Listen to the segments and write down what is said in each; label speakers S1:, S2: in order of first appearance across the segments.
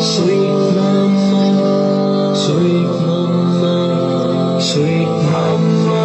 S1: Sweet mama, sweet mama, sweet mama.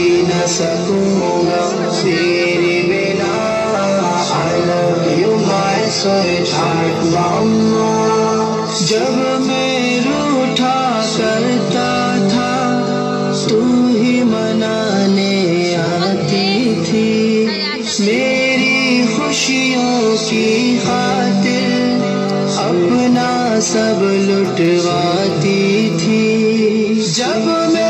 S1: जान न सकूँगा, तेरे बिना I love you, my sweetheart mama जब मैं रूठा करता था, तू ही मनाने आती थी। मेरी खुशियों की खातिर अपना सब लुटवाती थी। जब मैं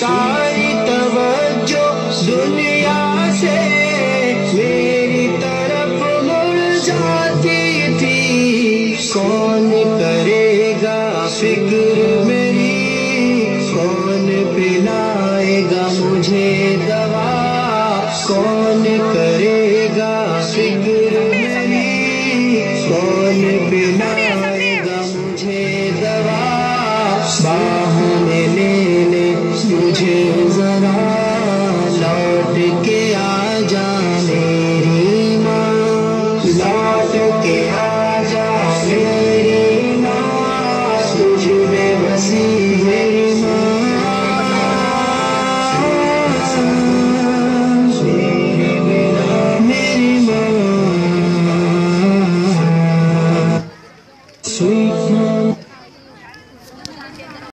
S1: sorry